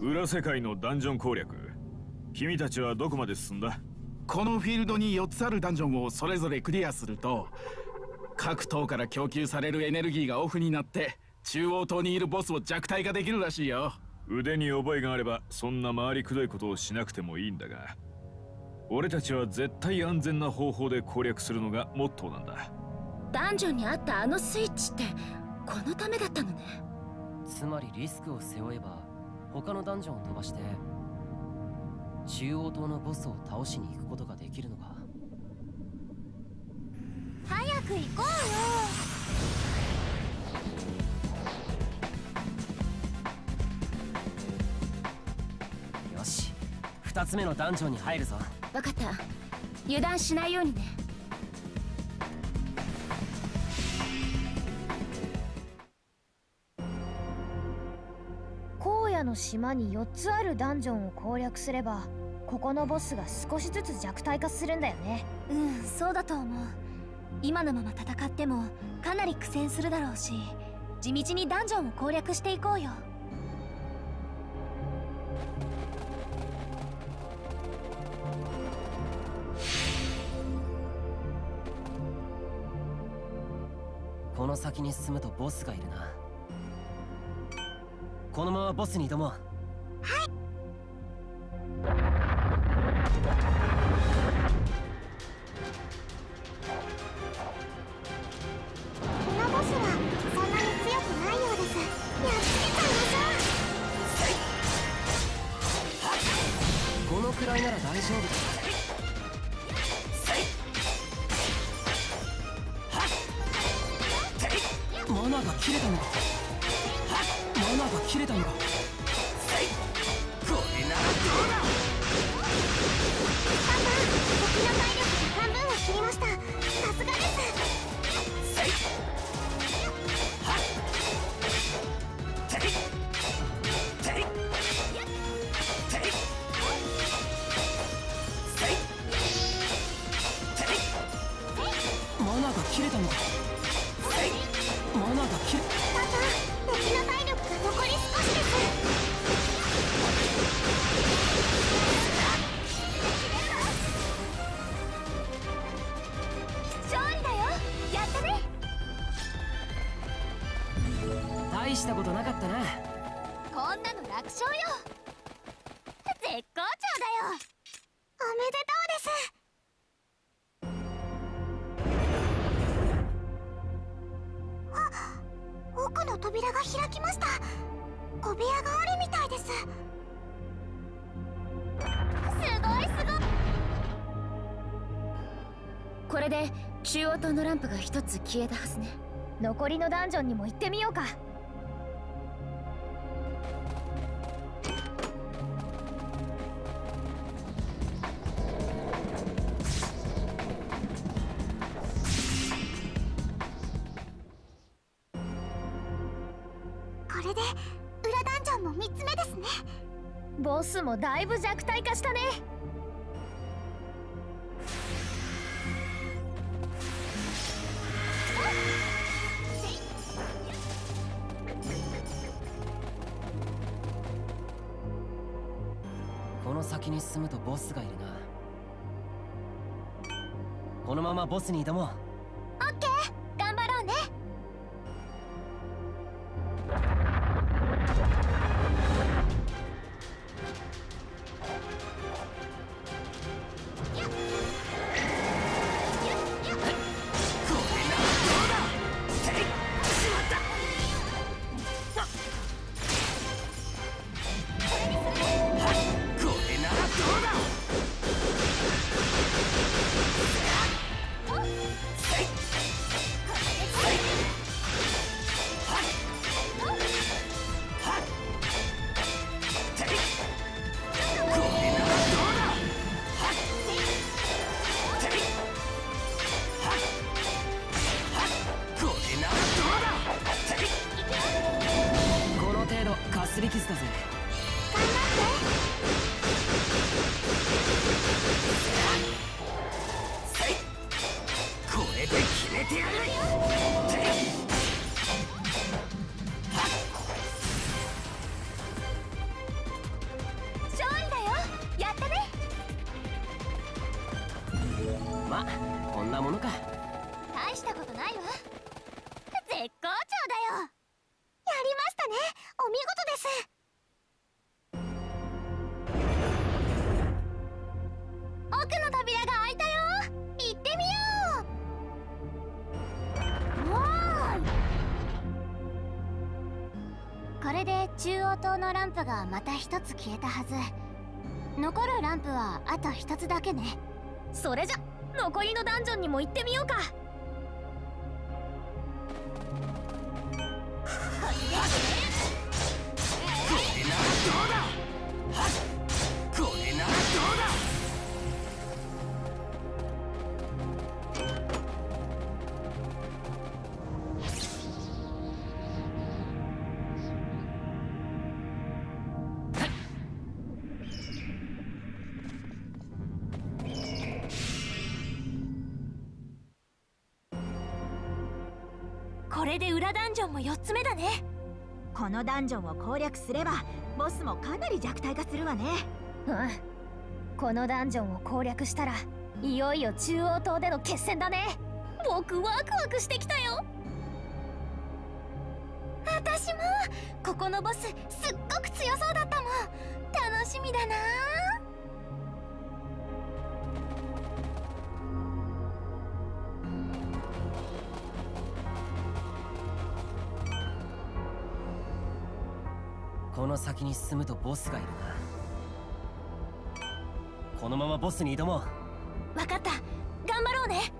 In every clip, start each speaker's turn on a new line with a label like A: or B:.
A: 裏世界のダンジョン攻略。君たちはどこまで進んだ？
B: このフィールドに4つあるダンジョンをそれぞれクリアすると各塔から供給されるエネルギーがオフになって中央島にいるボスを弱体化できるらしいよ。
A: 腕に覚えがあればそんな回りくどいことをしなくてもいいんだが俺たちは絶対安全な方法で攻略するのがモットーなんだ。
C: ダンジョンにあったあのスイッチってこのためだったのね。
D: つまりリスクを背負えば他のダンジョンを飛ばして中央島のボスを倒しに行くことができるのか？
C: 早く行こうよ。
D: よし2つ目のダンジョンに入るぞ。
C: 分かった。油断しないようにね
E: 島に4つあるダンジョンを攻略すればここのボスが少しずつ弱体化するんだよね。
C: うんそうだと思う。今のまま戦ってもかなり苦戦するだろうし地道にダンジョンを攻略していこうよ。
D: この先に進むとボスがいるなこのままボスに挑もう。
C: 中央塔のランプが一つ消えたはずね。
E: 残りのダンジョンにも行ってみようか。これで裏ダンジョンも3つ目ですね。ボスもだいぶ弱体化したね。
D: ボスに挑もう。これで
C: 中央灯のランプがまた一つ消えたはず。残るランプはあと一つだけね。それじゃ残りのダンジョンにも行ってみようか。
F: のダンジョンを攻略すればボスもかなり弱体化するわね。
E: うん。このダンジョンを攻略したらいよいよ中央島での決戦だね。
C: 僕ワクワクしてきたよ。私もここのボスすっごく強そうだったもん。楽しみだな
D: この先に進むとボスがいるな。このままボスに挑もう。
C: わかった。頑張ろうね。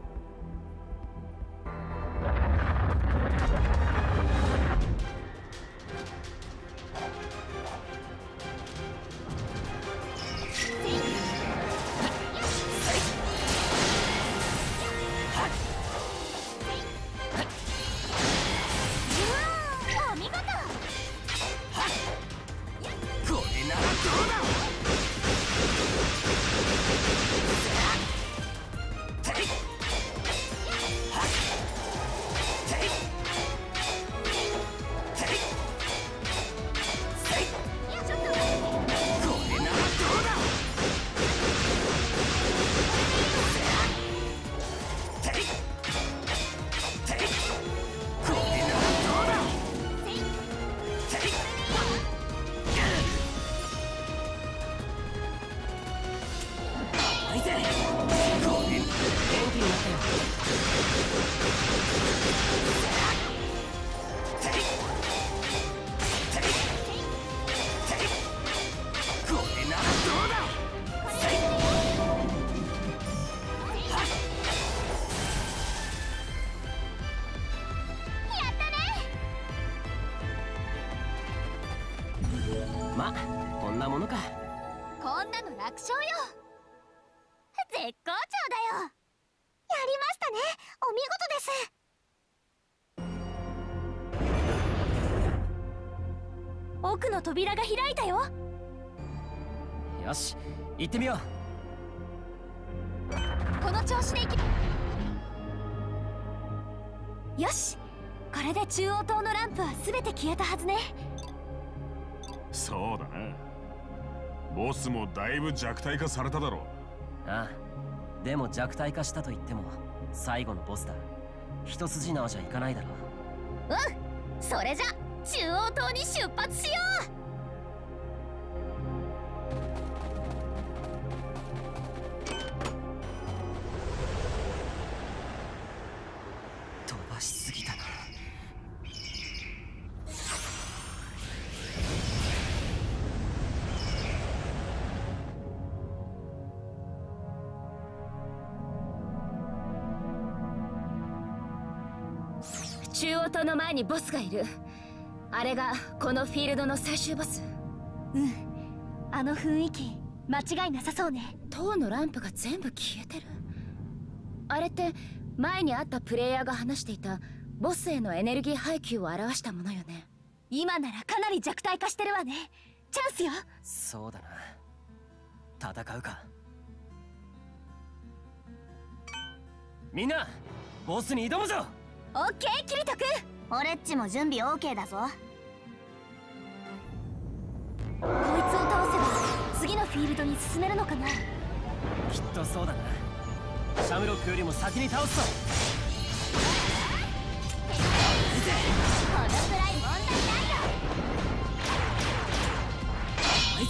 D: 行ってみよ
C: この調子でいきよしこれで中央灯のランプは全て消えたはずね。
G: そうだな。ボスもだいぶ弱体化されただろ
D: う。ああでも弱体化したと言っても最後のボスだ。一筋縄じゃいかないだろ
C: う。んそれじゃ中央灯に出発しよ
D: 飛
C: ボスがいる。あれがこのフィールドの最終ボス。うん。あの雰囲気間違いなさそうね。塔のランプが全部消えてる。あれって前にあったプレイヤーが話していたボスへのエネルギー配給を表したものよね。今ならかなり弱体化してるわね。チャンスよ。
D: そうだな。戦うか。みんなボスに挑むぞ。
C: オッケーキリト君俺っちも準備 OK だぞ。こいつを倒せば次のフィールドに進めるのかな。
D: きっとそうだな。シャムロックよりも先に倒すぞ。
C: このくらい問題ないよ。
D: あい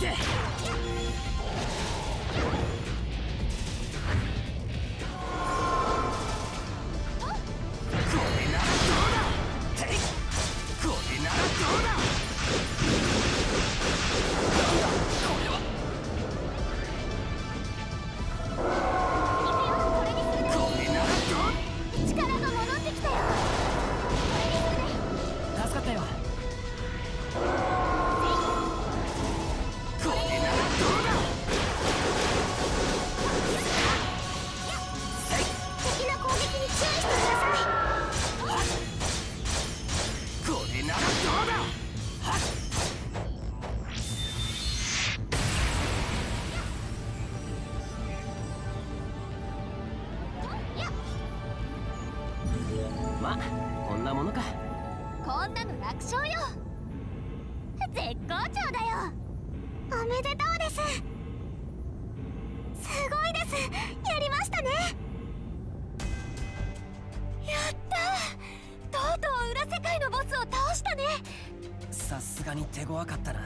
D: 強かったな。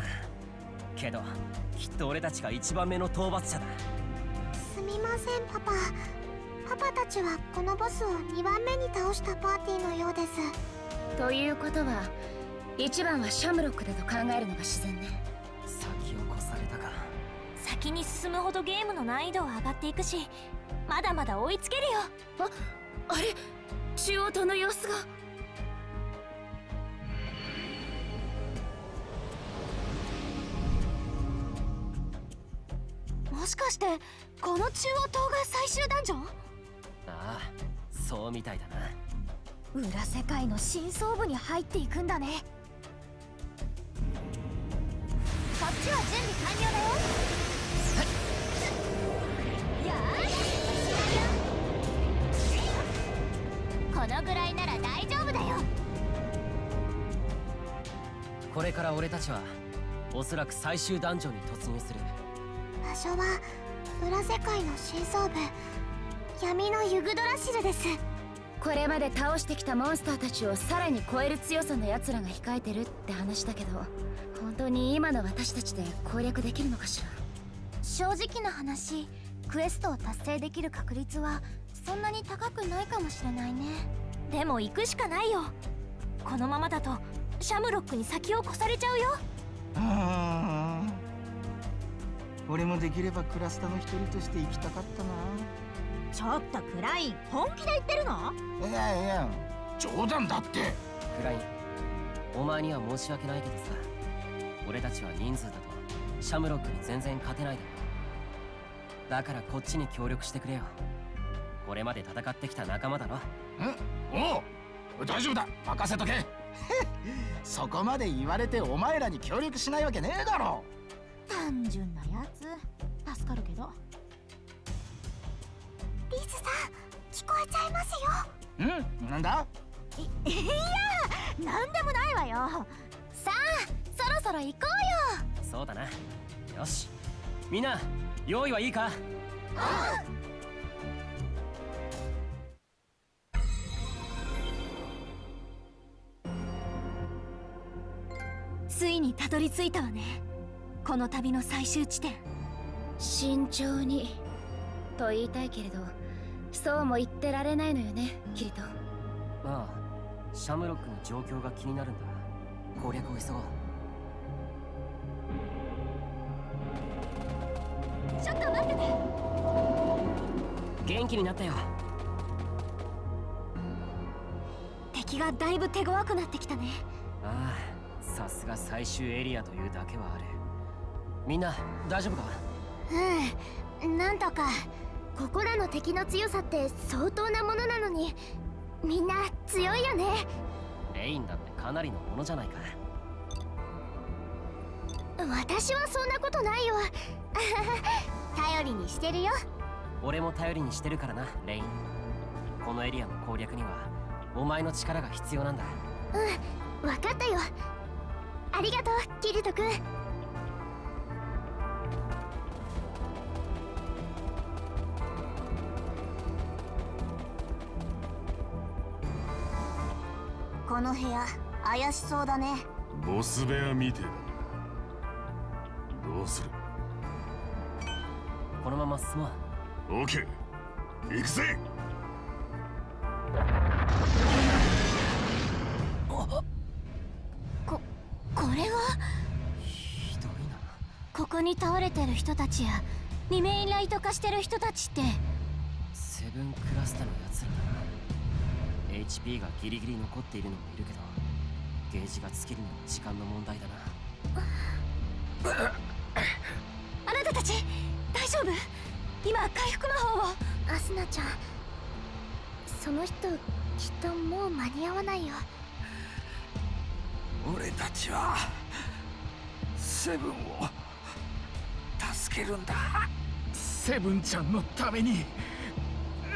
D: けどきっと俺たちが一番目の討伐者だ。
E: すみませんパパ。パパたちはこのボスを2番目に倒したパーティーのようです。
C: ということは一番はシャムロックだと考えるのが自然ね。
D: 先を越されたか。
C: 先に進むほどゲームの難易度は上がっていくしまだまだ追いつけるよ。ああれ？中央島の様子がもしかしてこの中央島が最終ダンジョン？
D: ああそうみたいだな。
E: 裏世界の深層部に入っていくんだね。
C: こっちは準備完了だよ。よーしこのぐらいなら大丈夫だよ。
D: これから俺たちはおそらく最終ダンジョンに突入する
E: 場所は裏世界の深層部。闇のユグドラシルです。
C: これまで倒してきたモンスターたちをさらに超える強さの奴らが控えてるって話だけど本当に今の私たちで攻略できるのかしら？
E: 正直な話クエストを達成できる確率はそんなに高くないかもしれないね。
C: でも行くしかないよ。このままだとシャムロックに先を越されちゃうよ
H: 俺もできればクラスタの一人として生きたかったな。
F: ちょっとクライン本気で言ってるの？
H: いやいや
B: 冗談だって。
D: クラインお前には申し訳ないけどさ。俺たちは人数だとシャムロックに全然勝てないだろだからこっちに協力してくれよ。これまで戦ってきた仲間だろ。
B: ん？おう？大丈夫だ。任せとけ。
H: そこまで言われてお前らに協力しないわけねえだろ
F: 単純なやつ。助かるけど。
E: リズさん聞こえちゃいますよ。
H: んなんだ？
F: い いやなんでもないわよ。
C: さあそろそろ行こうよ。
D: そうだな。よし。みんな用意はいいか？
C: ついにたどり着いたわねこの旅の最終地点。慎重にと言いたいけれどそうも言ってられないのよねキリト。
D: ああシャムロックの状況が気になるんだ。攻略を急ごう。
C: ちょっと待ってて。
D: 元気になったよ。
C: 敵がだいぶ手強くなってきたね。
D: ああさすが最終エリアというだけはあるみんな大丈夫か？
E: うんなんとか。ここらの敵の強さって相当なものなのにみんな強いよね。
D: レインだってかなりのものじゃないか？
E: 私はそんなことないよ。頼りにしてるよ。
D: 俺も頼りにしてるからなレイン。このエリアの攻略にはお前の力が必要なんだ。
E: うん分かったよ。ありがとうキルト君
I: この部屋怪しそうだね。
A: ボス部屋見てどうする？
D: このまま進も
A: う。ケー行くぜ！
I: ここれは？ここに倒れてる人たちやリメインライト化してる人たちって。
D: セブンクラスタのやつらだな。HP がギリギリ残っているのもいるけどゲージが尽きるのも時間の問題だな。
I: あなたたち大丈夫？今回復魔法を。アスナちゃんその人きっともう間に合わないよ。
J: 俺たちはセブンを助けるんだ。セブンちゃんのために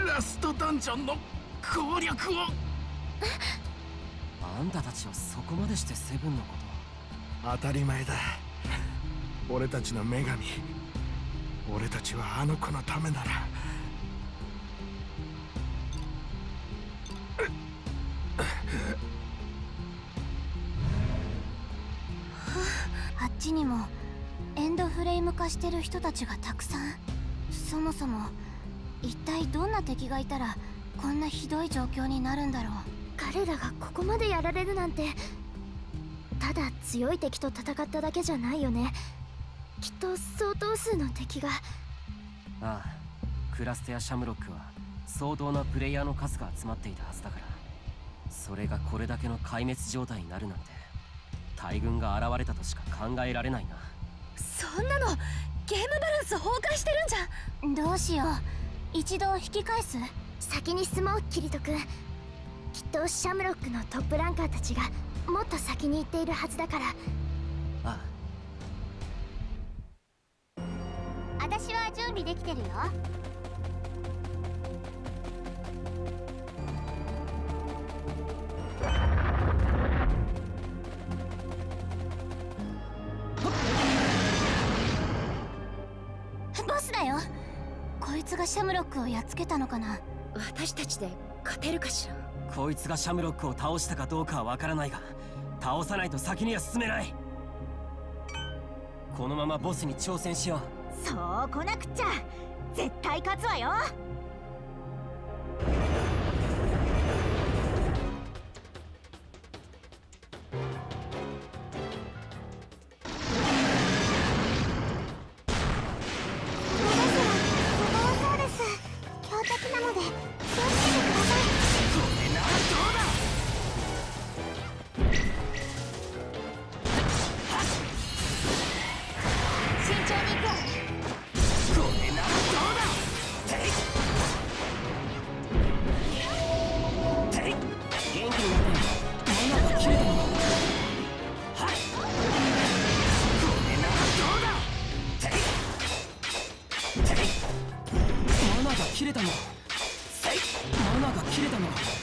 J: ラストダンジョンの攻略を。
D: あんたたちはそこまでしてセブンのこ
K: 当たり前だ。俺たちの女神。俺たちはあの子のためなら。
I: あっちにもエンドフレーム化してる人たちがたくさん。そもそも一体どんな敵がいたらこんなひどい状況になるんだろう。彼らがここまでやられるなんてただ強い敵と戦っただけじゃないよね。きっと相当数の敵が。
D: ああクラステやシャムロックは相当なプレイヤーの数が集まっていたはずだから。それがこれだけの壊滅状態になるなんて大軍が現れたとしか考えられないな
I: そんなのゲームバランス崩壊してるんじゃん。どうしよう。一度引き返す。先に進もう。キリト君きっとシャムロックのトップランカーたちがもっと先に行っているはずだから。
D: あ。
I: 私は準備できてるよボスだよ。こいつがシャムロックをやっつけたのかな？
L: 私たちで勝てるかしら？
D: こいつがシャムロックを倒したかどうかはわからないが倒さないと先には進めない。このままボスに挑戦しよう。
M: そう来なくっちゃ。絶対勝つわよ
D: 切れたの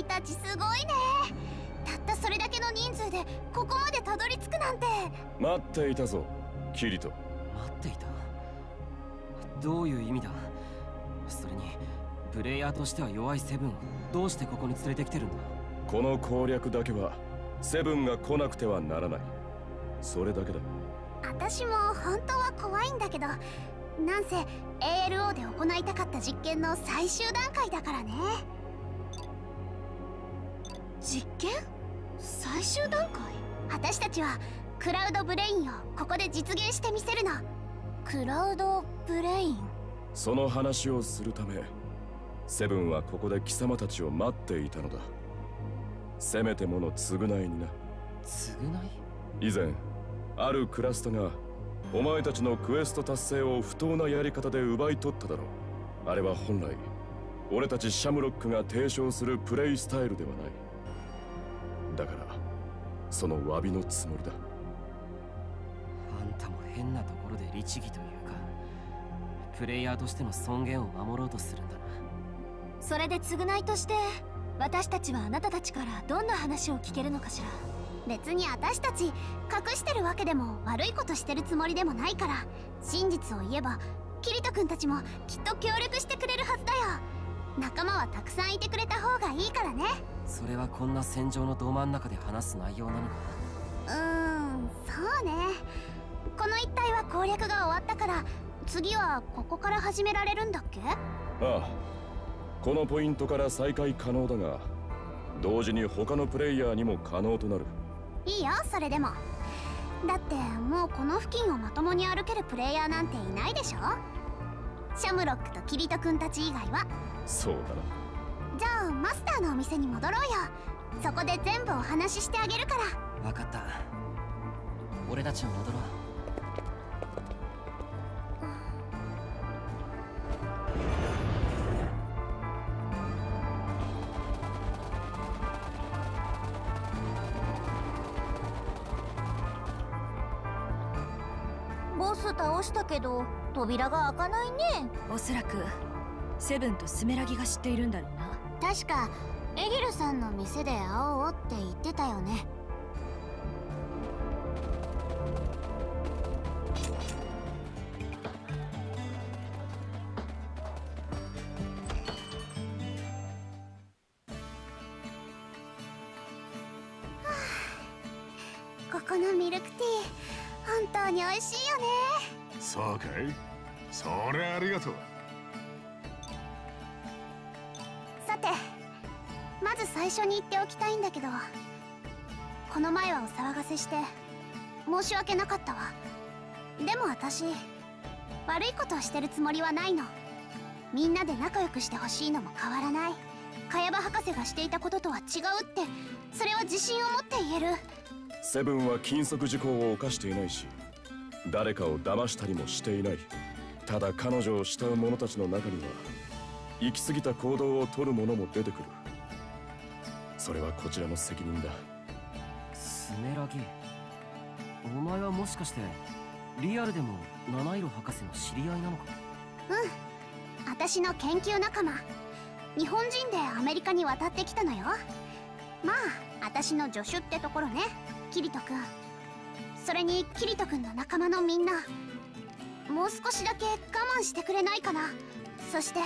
I: 君たちすごいね。たったそれだけの人数でここまでたどり着くなんて。
N: 待っていたぞキリト。
D: 待っていた？どういう意味だ？それにプレイヤーとしては弱いセブンをどうしてここに連れてきてるんだ？
N: この攻略だけはセブンが来なくてはならない。それだけだ。
I: 私も本当は怖いんだけどなんせ ALO で行いたかった実験の最終段階だからね実験？最終段階？私たちはクラウドブレインをここで実現してみせるの。クラウドブレイン？
N: その話をするためセブンはここで貴様たちを待っていたのだ。せめてもの償いにな。
D: 償
N: い？以前あるクラスタがお前たちのクエスト達成を不当なやり方で奪い取っただろう。あれは本来俺たちシャムロックが提唱するプレイスタイルではないだからその詫びのつもりだ。
D: あんたも変なところで律儀というかプレイヤーとしての尊厳を守ろうとするんだな。
E: それで償いとして私たちはあなたたちからどんな話を聞けるのかしら。別に私たち隠してるわけでも悪いことしてるつもりでもないから真実を言えばキリト君たちもきっと協力してくれるはずだよ。仲間はたくさんいてくれた方がいいからね
D: それはこんな戦場のど真ん中で話す内容なのか？
E: うーんそうね。この一帯は攻略が終わったから次はここから始められるんだっけ？あ
N: あ。このポイントから再開可能だが同時に他のプレイヤーにも可能となる。
E: いいよそれでも。だってもうこの付近をまともに歩けるプレイヤーなんていないでしょ？シャムロックとキリト君たち以外は。
N: そうだな
E: じゃあマスターのお店に戻ろうよ。そこで全部お話ししてあげるから。
D: 分かった。俺たちも戻ろう。
E: ボス倒したけど扉が開かないね。
C: おそらくセブンとスメラギが知っているんだろう
E: な確かエギルさんの店で会おうって言ってたよね。最初に言っておきたいんだけどこの前はお騒がせして申し訳なかったわ。でも私悪いことをしてるつもりはないの。みんなで仲良くしてほしいのも変わらない。茅場博士がしていたこととは違うってそれは自信を持って言える。
N: セブンは禁則事項を犯していないし誰かを騙したりもしていない。ただ彼女を慕う者たちの中には行き過ぎた行動をとる者も出てくる。それはこちらの責任だ。
D: スメラギお前はもしかしてリアルでも七色博士の知り合いなのか？
E: うん。私の研究仲間。日本人でアメリカに渡ってきたのよ。まあ私の助手ってところね。キリト君。それにキリト君の仲間のみんな。もう少しだけ我慢してくれないかな。そして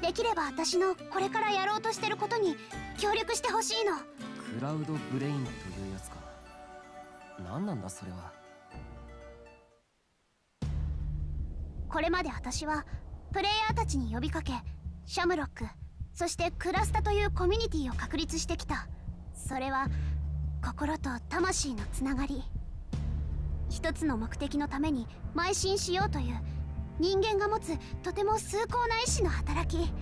E: できれば私のこれからやろうとしてることに協力してほしいの。
D: クラウドブレインというやつか何なんだそれは。
E: これまで私はプレイヤーたちに呼びかけシャムロックそしてクラスタというコミュニティを確立してきた。それは心と魂のつながり。一つの目的のために邁進しようという人間が持つとても崇高な意志の働き。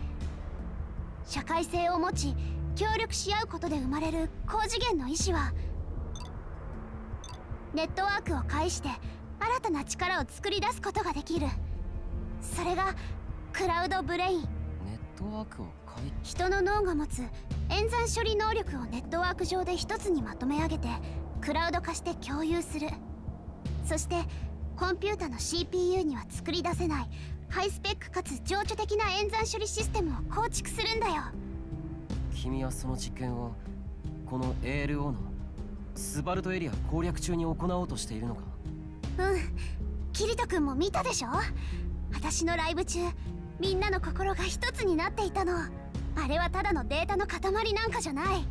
E: 社会性を持ち協力し合うことで生まれる高次元の意志はネットワークを介して新たな力を作り出すことができる。それがクラウドブレイン。ネ
D: ットワークを介
E: 人の脳が持つ演算処理能力をネットワーク上で一つにまとめ上げてクラウド化して共有する。そしてコンピュータの CPU には作り出せないハイスペックかつ情緒的な演算処理システムを構築するんだよ
D: 君はその実験をこの ALO のスバルトエリア攻略中に行おうとしているのか
E: うん。キリト君も見たでしょ。私のライブ中みんなの心が一つになっていたの。あれはただのデータの塊なんかじゃない。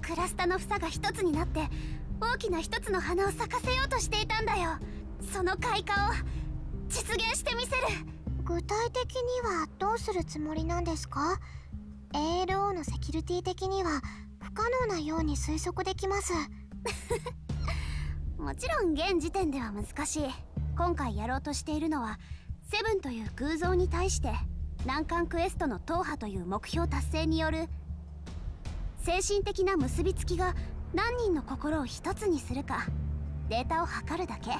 E: クラスタの房が一つになって大きな一つの花を咲かせようとしていたんだよ。その開花を実現してみせる。具体的にはどうするつもりなんですか？ALO のセキュリティ的には不可能なように推測できます。もちろん現時点では難しい。今回やろうとしているのはセブンという偶像に対して難関クエストの踏破という目標達成による精神的な結びつきが何人の心を一つにするか。データを測るだけ。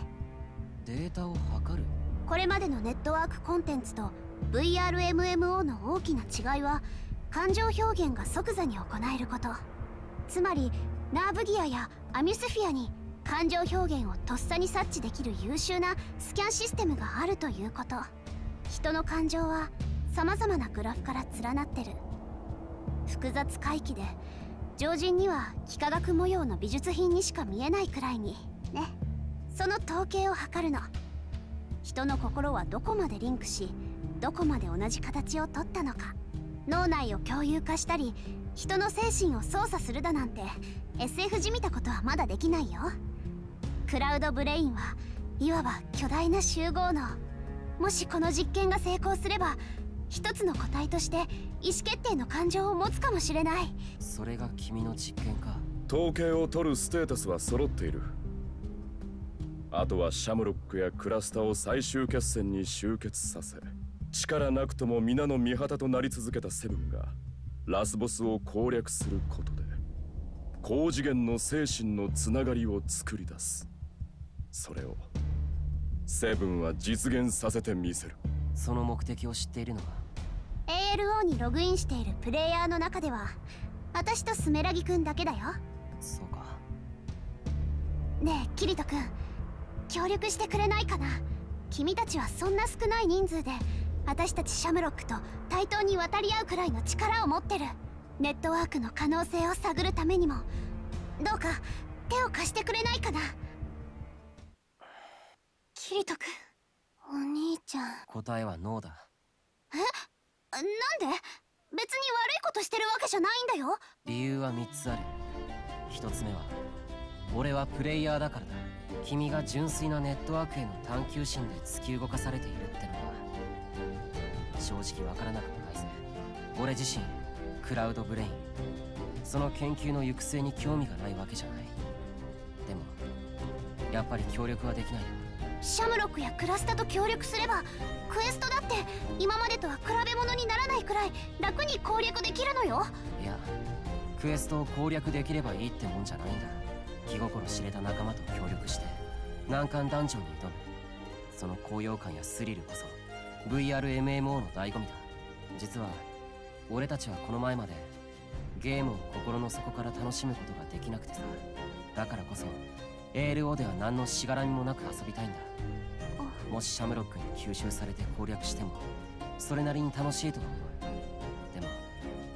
D: データを測る？
E: これまでのネットワークコンテンツと VRMMO の大きな違いは感情表現が即座に行えること。つまりナーブギアやアミスフィアに感情表現をとっさに察知できる優秀なスキャンシステムがあるということ。人の感情は様々なグラフから連なってる。複雑回帰で常人には幾何学模様の美術品にしか見えないくらいに。ね。その統計を測るの。人の心はどこまでリンクしどこまで同じ形をとったのか。脳内を共有化したり人の精神を操作するだなんて SF じみたことはまだできないよ。クラウドブレインはいわば巨大な集合脳もしこの実験が成功すれば一つの個体として意思決定の感情を持つかもしれない。
D: それが君の実験か。
N: 統計を取るステータスは揃っている。あとはシャムロックやクラスタを最終決戦に集結させ力なくとも皆の味方となり続けたセブンがラスボスを攻略することで高次元の精神のつながりを作り出す。それをセブンは実現させてみせる。
D: その目的を知っているのは
E: ALO にログインしているプレイヤーの中では私とスメラギくんだけだよ。
D: そうか。
E: ねえキリト君協力してくれないかな？君たちはそんな少ない人数で私たちシャムロックと対等に渡り合うくらいの力を持ってる。ネットワークの可能性を探るためにも。どうか手を貸してくれないかな。キリト君。お兄ちゃん。
D: 答えはノーだ。
E: え？なんで？別に悪いことしてるわけじゃないんだよ。
D: 理由は3つある。1つ目は俺はプレイヤーだからだ。君が純粋なネットワークへの探求心で突き動かされているってのは正直わからなくもないぜ俺自身クラウドブレイン。その研究の行く末に興味がないわけじゃない。でもやっぱり協力はできないよ。
E: シャムロックやクラスタと協力すればクエストだって今までとは比べ物にならないくらい楽に攻略できるのよ。
D: いやクエストを攻略できればいいってもんじゃないんだ。気心知れた仲間と協力して難関ダンジョンに挑む。その高揚感やスリルこそ VRMMO の醍醐味だ。実は俺たちはこの前までゲームを心の底から楽しむことができなくてさ。だからこそ ALO では何のしがらみもなく遊びたいんだ。もしシャムロックに吸収されて攻略してもそれなりに楽しいと思う。でも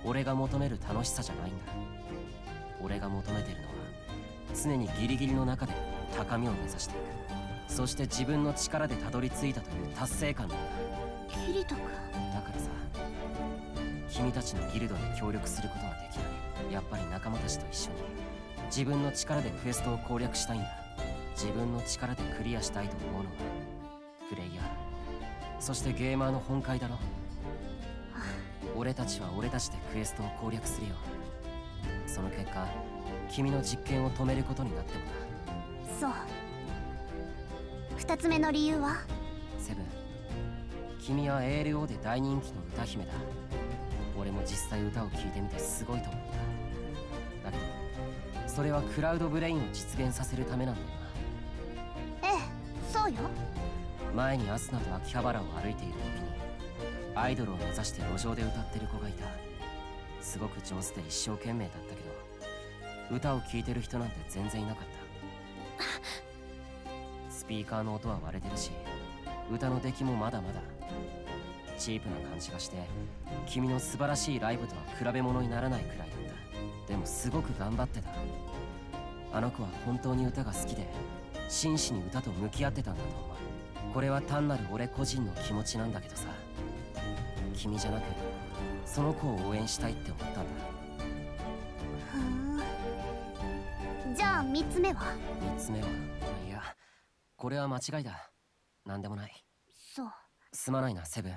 D: 俺が求める楽しさじゃないんだ。俺が求めてるのは常にギリギリの中で高みを目指していく。そして自分の力でたどり着いたという達成感なんだ。
E: キリト君
D: だからさ君たちのギルドで協力することはできない。やっぱり仲間たちと一緒に。自分の力でクエストを攻略したいんだ自分の力でクリアしたいと思うのはプレイヤー。そしてゲーマーの本懐だろ。俺たちは俺たちでクエストを攻略するよ。その結果君の実験を止めることになっても
E: なそう二つ目の理由は
D: セブン。君は ALO で大人気の歌姫だ。俺も実際歌を聴いてみてすごいと思った。だけどそれはクラウドブレインを実現させるためなんだよ
E: な。ええそうよ。
D: 前にアスナと秋葉原を歩いている時にアイドルを目指して路上で歌ってる子がいた。すごく上手で一生懸命だったけど歌を聴いてる人なんて全然いなかった。スピーカーの音は割れてるし歌の出来もまだまだチープな感じがして君の素晴らしいライブとは比べ物にならないくらいだった。でもすごく頑張ってた。あの子は本当に歌が好きで真摯に歌と向き合ってたんだと思う。これは単なる俺個人の気持ちなんだけどさ。君じゃなくその子を応援したいって思ったんだ。
E: ふん。じゃあ3つ目は
D: ？3つ目は？いやこれは間違いだ。何でもない。
E: そう。
D: すまないなセブン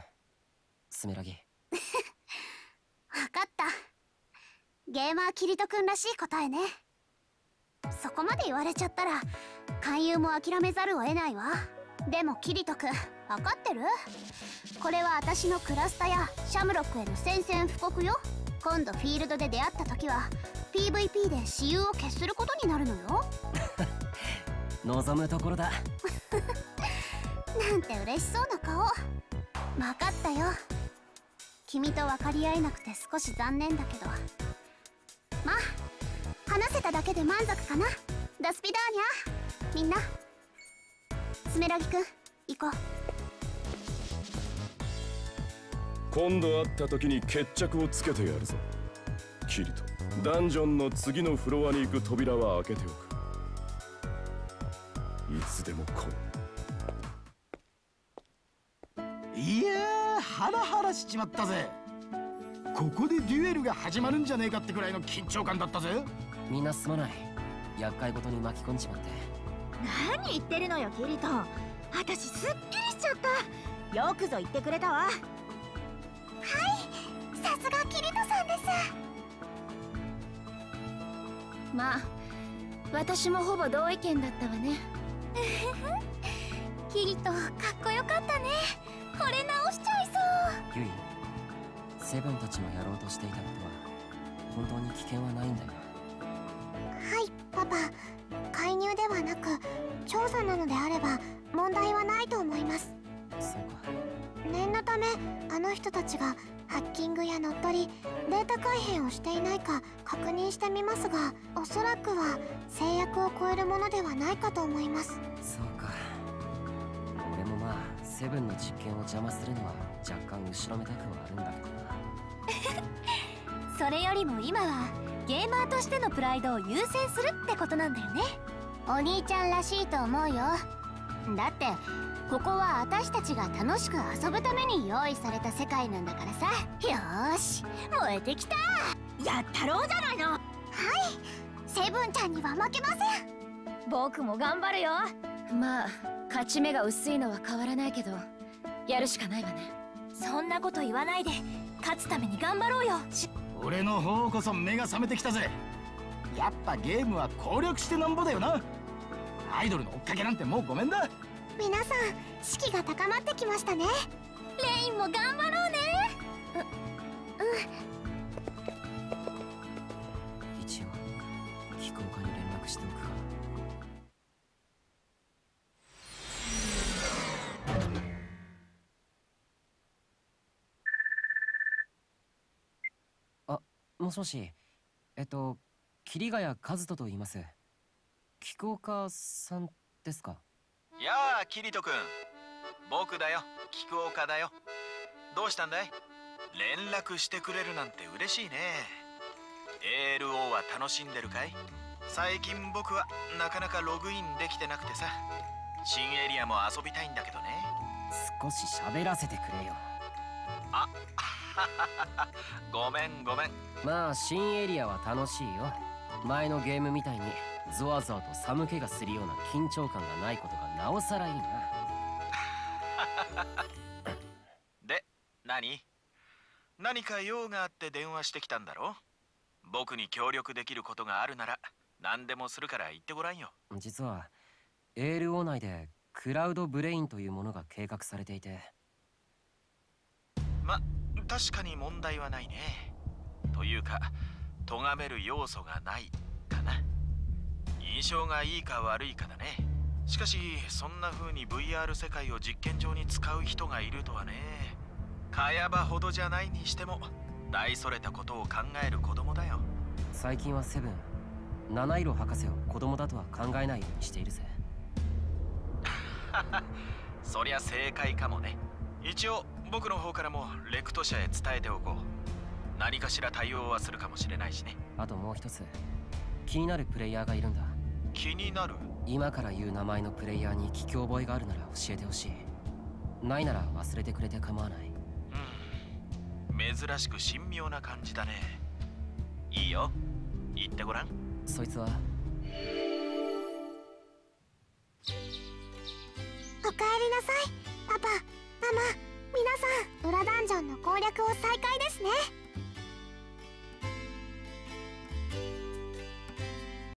D: スメラギ
E: 分かった。ゲーマーキリト君らしい答えね。そこまで言われちゃったら勧誘も諦めざるを得ないわ。でもキリト君分かってる？これは私のクラスタやシャムロックへの宣戦布告よ。今度フィールドで出会った時は PVP で私有を決することになるのよ。
D: 望むところだ。
E: なんて嬉しそうな顔。分かったよ君と分かり合えなくて少し残念だけど。まあ話せただけで満足かな。ダスピダーニャみんな。スメラギくん行こう。
N: 今度会った時に決着をつけてやるぞ。キリトダンジョンの次のフロアに行く扉は開けておく。
O: ハラハラしちまったぜ。ここでデュエルが始まるんじゃねえかってくらいの緊張感だったぜ。
D: みんなすまない。厄介ごとに巻き込んじまって。
F: 何言ってるのよキリト私すっきりしちゃった。よくぞ言ってくれたわ。はい
E: さすがキリトさんです。
C: まあ私もほぼ同意見だったわね。
E: キリトかっこよかったね。これ直しちゃ
D: ユイセブンたちのやろうとしていたことは本当に危険はないんだよ。
E: はいパパ。介入ではなく調査なのであれば問題はないと思います。
D: そうか。
E: 念のためあの人たちがハッキングや乗っ取りデータ改変をしていないか確認してみますがおそらくは制約を超えるものではないかと思います。
D: そうセブンの実験を邪魔するのは若干後ろめたくはあるんだけどな。
C: それよりも今はゲーマーとしてのプライドを優先するってことなんだよね。
E: お兄ちゃんらしいと思うよ。だってここは私たちが楽しく遊ぶために用意された世界なんだからさ。よーし燃えてきた。
F: やったろうじゃないの。
E: はい。セブンちゃんには負けません。
C: 僕も頑張るよ。まあ勝ち目が薄いのは変わらないけどやるしかないわね。そんなこと言わないで勝つために頑張ろうよ。
O: 俺の方こそ目が覚めてきたぜ。やっぱゲームは攻略してなんぼだよな。アイドルの追っかけなんてもうごめんだ。
E: 皆さん士気が高まってきましたね。レインも頑張ろうね。
D: 一応機構課に連絡しておくかしもしえっと桐ヶ谷和人と言います。機構課さんですか？
P: やあキリト君僕だよ。菊岡だよ。どうしたんだい？連絡してくれるなんて嬉しいね。ALO は楽しんでるかい？最近僕はなかなかログインできてなくてさ。新エリアも遊びたいんだけどね。
D: 少し喋らせてくれよ。
P: あ ごめんごめん。
D: まあ新エリアは楽しいよ。前のゲームみたいにゾワゾワと寒気がするような緊張感がないことがなおさらいいな。
P: で何？何か用があって電話してきたんだろ僕に協力できることがあるなら何でもするから言ってごらんよ。
D: 実は ALO 内でクラウドブレインというものが計画されていて。
P: ま確かに問題はないね。というか咎める要素がないかな。印象がいいか悪いかだね。しかしそんな風に VR 世界を実験場に使う人がいるとはね。かやばほどじゃないにしても大それたことを考える子供だよ。
D: 最近はセブン七色博士を子供だとは考えないようにしているぜ。
P: そりゃ正解かもね。一応僕の方からもレクト社へ伝えておこう。何かしら対応はするかもしれないしね。
D: あともう一つ気になるプレイヤーがいるんだ。
P: 気になる？
D: 今から言う名前のプレイヤーに聞き覚えがあるなら教えてほしい。ないなら忘れてくれて構わない。
P: うん。珍しく神妙な感じだね。いいよ。言ってごらん。
D: そいつは？
E: おかえりなさい。パパママ皆さん裏ダンジョンの攻略を再開ですね。